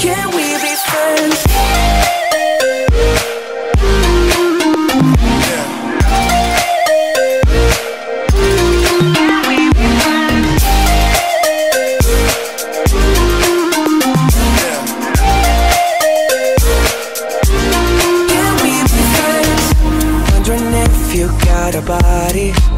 Can we be friends? Can we be friends? Wondering if you got a body.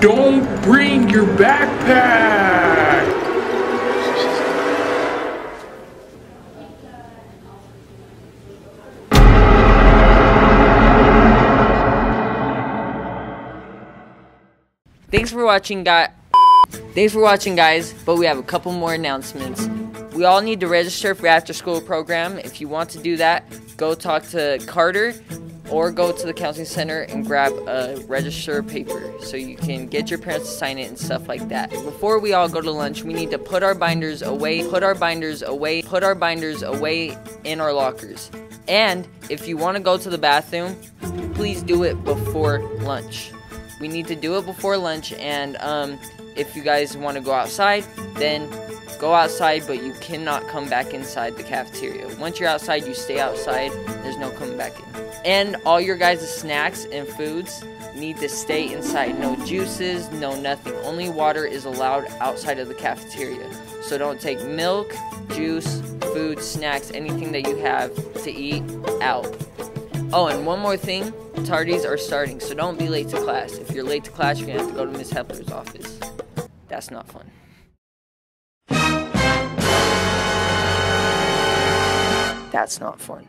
Don't bring your backpack! Thanks for watching, guys. Thanks for watching, guys. But we have a couple more announcements. We all need to register for after school program. If you want to do that, go talk to Carter or go to the counseling center and grab a register paper so you can get your parents to sign it and stuff like that. Before we all go to lunch, we need to put our binders away, put our binders away, put our binders away in our lockers. And if you want to go to the bathroom, please do it before lunch. We need to do it before lunch, and um, if you guys want to go outside, then go outside, but you cannot come back inside the cafeteria. Once you're outside, you stay outside. There's no coming back in. And all your guys' snacks and foods need to stay inside. No juices, no nothing. Only water is allowed outside of the cafeteria. So don't take milk, juice, food, snacks, anything that you have to eat out. Oh, and one more thing tardies are starting, so don't be late to class. If you're late to class, you're gonna have to go to Miss Hepler's office. That's not fun. That's not fun.